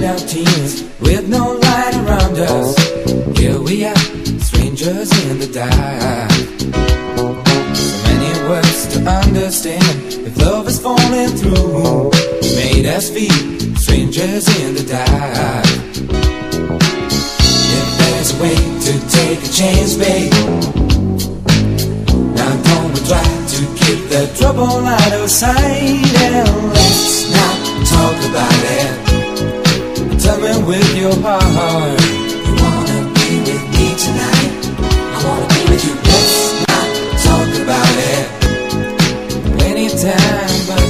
without teams, with no light around us. Here we are, strangers in the dark. So many words to understand. If love is falling through, you made us feel strangers in the dark. If there's a way to take a chance, babe. Now don't we try to keep the trouble out of sight, and let's not talk about it. Your heart. You wanna be with me tonight? I wanna be with you. Let's not talk about it. Anytime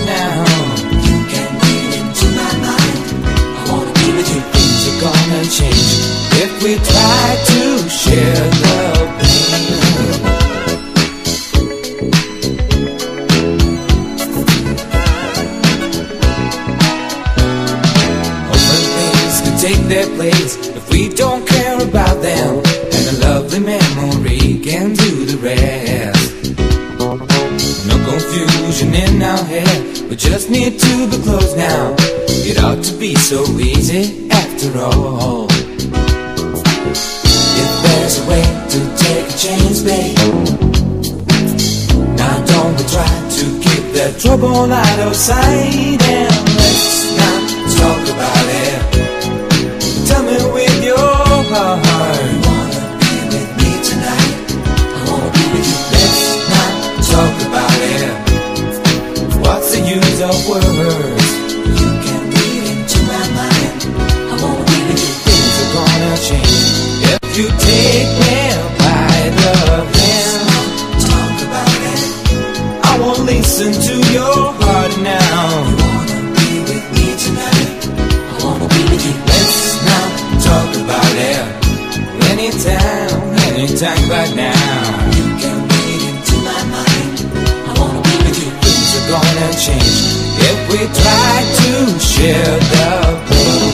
things can take their place if we don't care about them. And a lovely memory can do the rest. No confusion in our head, we just need to be close now. It ought to be so easy after all. If there's a way to take a chance, babe. Now don't we try to keep that trouble out of sight and let's not talk about it. The of words? You can read into my mind. I be with you. Things are gonna change if you take me by the hand. Talk about it. I won't listen to your heart now. You wanna be with me tonight? I wanna be with you. Let's not talk about it. Anytime, anytime but now. We try to share the pain.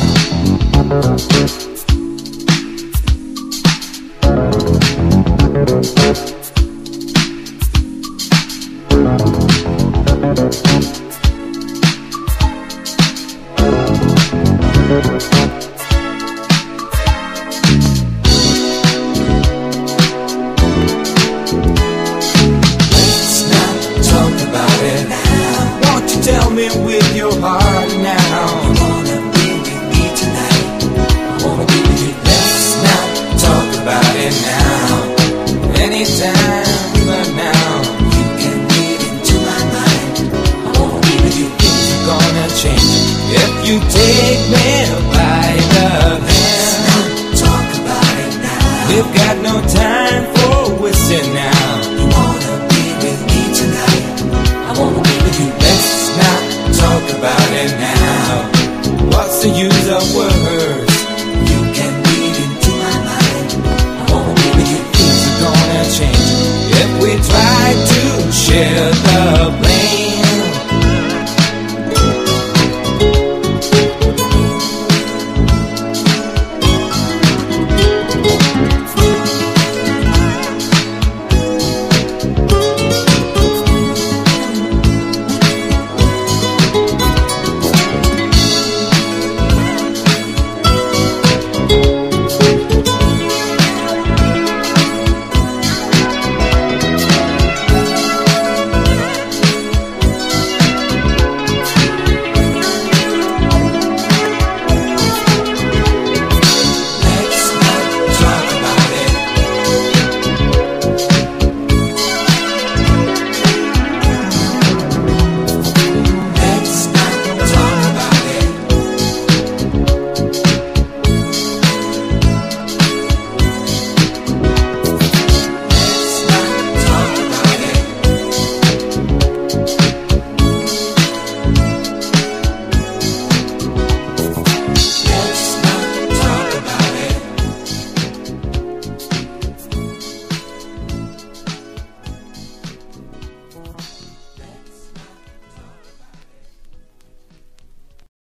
With your heart now? You wanna be with me tonight? I wanna be with you. Let's not talk about it now. Anytime but now. You can read into my mind. I wanna be with you. Things are gonna change if you take me by the hand. Talk about it now. We've got no time. it now. What's the use of words?